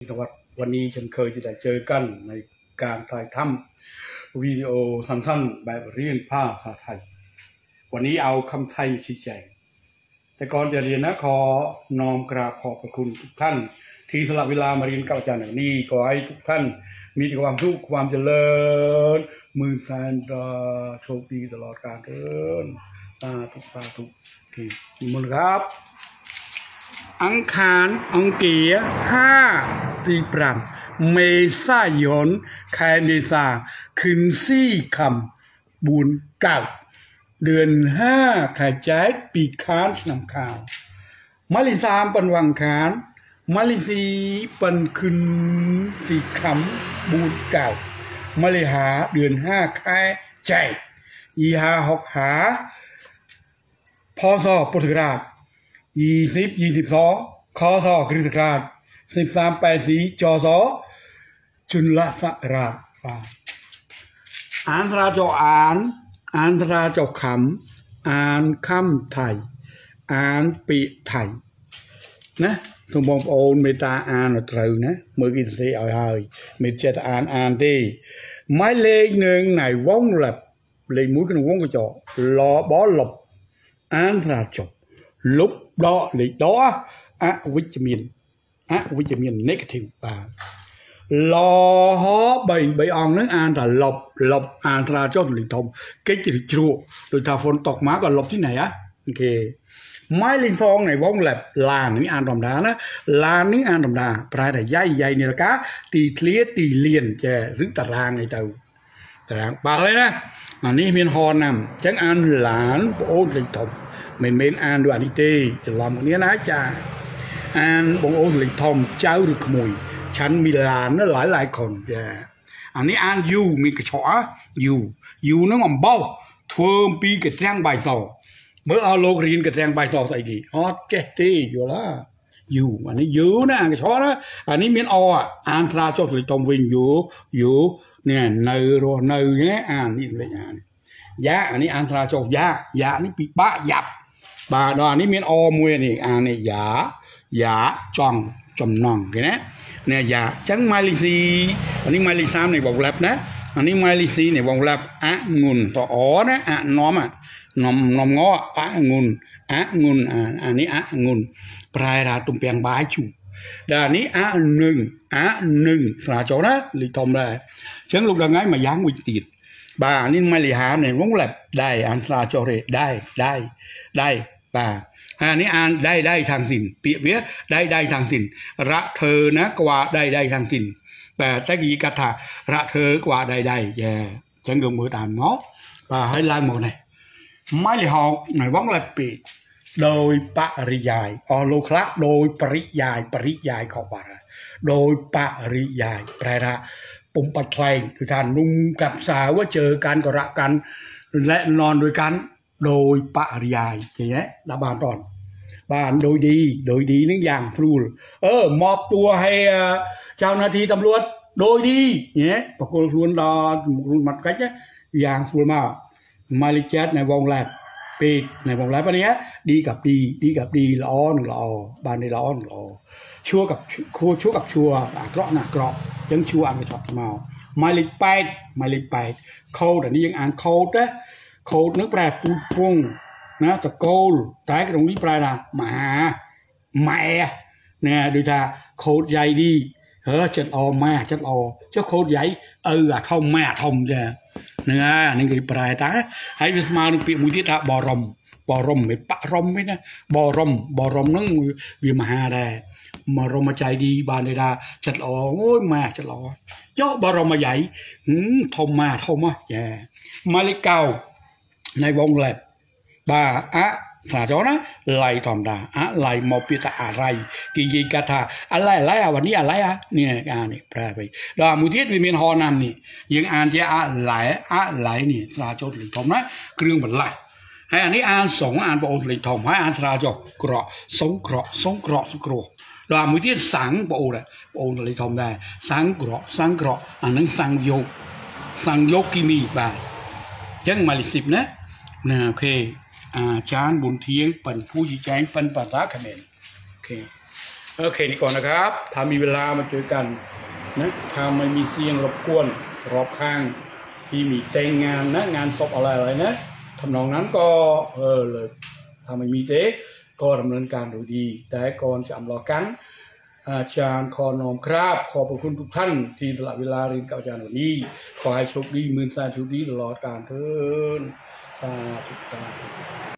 สวัสดีวันนี้ฉันเคยจะได้เจอกันในการถ่ายทำวิดีโอสั้นๆแบบเรียนภาษาไทย วันนี้เอาคำไทยชี้แจง แต่ก่อนจะเรียนนะ ขอน้อมกราบขอบพระคุณทุกท่าน ที่สละเวลามาเรียนกับอาจารย์แห่งนี้ ขอให้ทุกท่านมีความสุข ความเจริญ มือแทนตโชคดีตลอดกาลเดินตาทุกตาทุกทีมนครับอังคารอังเกีย ห้าตีปรามเมษายนแคนาซาคืนซี่คำบุญเก่า เดือนห้าขายใจปีคานนำข่าวมาลิซามปันวังคานมาลิซีปันคืนสี่คำบุญเก่ามาลิหาเดือนห้าขายใจยีหาหกหา พอสอบปุถุราช20 22คศคริสต์ศักราช1384จศจุลศักราชอ่านตราจอ่านอ่านตราจคำอ่านคำไทยอ่านปีไทយណាសូមបងប្អូនមេត្តាអានឲ្យត្រូវណាមើលគិតសេឲ្យហើយមេចេះតែអានអានទេម៉ៃលេខនឹងណៃវងលាប់លេខ1ក្នុងវងកញ្ចក់លបលប់អានស្រាប់ចប់លុបដកលេខដកអវិជ្ជមានអវិជ្ជមាន negative បាទលហ3 3អង្គហ្នឹងអានថាលប់លប់អានថាចុះលេខធំគេជ្រាបជ្រួដូចថា font តុកមកក៏លប់ទីណែហ៎គេ my លេខសងនៃវងឡែបឡាននេះអានធម្មតាណាឡាននេះអានធម្មតាប្រែតែយ៉ៃយ៉ៃនាឡិកាទីធ្លាទីលានចេះឬតារាងនេះទៅតារាងបាល់ហើយណាអានេះមានហនណាំអញ្ចឹងអានឡានប្អូនលេខធំមិនមែនអានដូចអានេះទេច្រឡំគ្នាណាចាអានបងអូនលេខធំចៅឬក្មួយឆាន់មីឡានឡាយឡាយខុនចាអានេះអានយូមានកញ្ឆក់យូយូនឹងអំបោសធ្វើអំពីកត្រាំងបាយសមើលឲ្យលោករៀនកត្រាំងបាយសស្អីគេអត់ចេះទេយល់ឡាយូអានេះយូណាអាកញ្ឆក់ណាអានេះមានអអានស្រាចុះលេខធំវិញយូយូនេះនៅរស់នៅណាអាននេះលេខអានយ៉ាអានេះអានស្រាចុះយ៉ាយ៉ានេះពិបាកយ៉ាប់បាទដល់អានេះមានអមួយនេះអានេះយ៉ាយ៉ាចង់ចំណងគេណានេះយ៉ាអញ្ចឹង mileage អានេះ mileage 3នៃ vocab ណាអានេះ mileage នៃ vocab អងុនតអណាអនំនំនំងអងុនអងុនអានេះអងុនប្រែថាទំពាំងបាយជូរដែលនេះអនឹងអនឹងស្រាចូលណាលេខធំដែរអញ្ចឹងលោកដល់ថ្ងៃមួយយ៉ាងមួយទៀតបាទនេះម៉ាលីហានេះវងឡែបដែរអានស្រាចូលទេដែរដែរដែរ่าอันนี้อ่านได้ได้ทางสินเปียเวียได้ได้ทางสินระเธอนะกว่าได้ได้ทางสินแต่ตะกี้กถาระเธอกว่าได้ได้ย่าฉันงมือตามเนาะป่าให้ลายหมดเลยไม่หลีหอกไหนวังละปีโดยปริยาย อโลคละโดยปริยายปริยายขอบาระโดยปริยายแปลละปุ่มปัดใครคือท่านนุ่งกับสาวว่าเจอกันกระกันและนอนด้วยกันដោយបរិយាយចេះដាក់បានអត់បានដោយឌីដោយឌីនឹងយ៉ាងស្រួលអឺមកតួឲ្យចៅនាទីតำรวจដោយឌីញ៉េបកគលខ្លួនដល់ខ្លួនមកកិច្ចយ៉ាងស្រួលមកម៉ាលីចាត់នៅវងឡាប់ពេកនៅវងឡាប់នេះឌីកាប់ឌីឌីកាប់ឌីល្អនឹងល្អបាននេះល្អនឹងល្អឈួរกับគួរឈួរกับឈួរអាក្រក់ណាអាក្រក់អញ្ចឹងឈួរអង្គឆប់មកម៉ាលី8ម៉ាលី8ខោតនេះយើងអានខោតណាខូតនឹងប្រែពូជពងណាតកូលតែក្នុងនេះប្រែថាមហាម៉ែណាដូចថាខូតយាយនេះเออจัดออมาจัดออเจ้าโคตรใหญ่เอออะท่อมแม่ท่อมจ้ะนื้อนั่นคือปลายตาให้วิสมานุปีมุทิตาบอรมបរមមិនបរមទេណាបរមបរមហ្នឹងវាមហាដែរមរមចៃឌីបានន័យថាចិត្តល្អអូយម៉ាចិត្តល្អចុះបរមយាយធំម៉ាធំហ៎យ៉ាម៉ាលិកោនៃវងឡែបបាទអស្លាចោណាឡៃធម្មតាអឡៃមកពីតាអរៃគេនិយាយកាត់ថាអឡៃឡៃអាវនេះអឡៃអានេះអានេះប្រែទៅដល់មួយទៀតវាមានហណាំនេះយើងអានជាអឡៃអឡៃនេះស្លាចោលេខធំណាគ្រឿងបន្លាស់ហើយអានេះអានសងអានបងអូនលេខធំហើយអានស្រាចោក្រក់សងក្រក់សងក្រក់សគ្រោះដល់មួយទៀតសាំងបងអូនបងអូនលេខធំដែរសាំងក្រក់សាំងក្រក់អានឹងសាំងយកសាំងយកគីមីបាទអញ្ចឹងម៉ាលីស៊ីបណាนណាអូខេអาចារ្យបុនធៀងប៉ិនភ้ជីចែងប៉ปនបារាคะแนนโอเค โอเคนี่ก่อนนะครับ ถ้ามีเวลามาเจอกันนะถ้าไม่มีเสียงรบกวนรอบข้าง ที่มีแต่งงานนะงานศพอะไรอะไรนะทำนองนั้นก็เออเลยถ้าไม่มีเตก็ดำเนินการโดยดี แต่ก่อนจะอำลากันอาจารย์ขอน้อมคราบขอบพระคุณทุกท่าน ที่ตลอดเวลาเรียนกับอาจารย์วันนี้ขอให้โชคดีมือนสายโชคดีตลอดการเทินさようなら